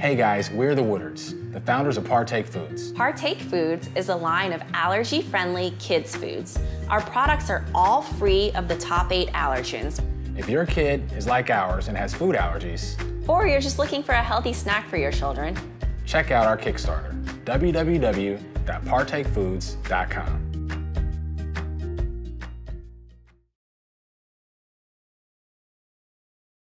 Hey guys, we're the Woodards, the founders of Partake Foods. Partake Foods is a line of allergy friendly kids' foods. Our products are all free of the top eight allergens. If your kid is like ours and has food allergies, or you're just looking for a healthy snack for your children, check out our Kickstarter, www.partakefoods.com.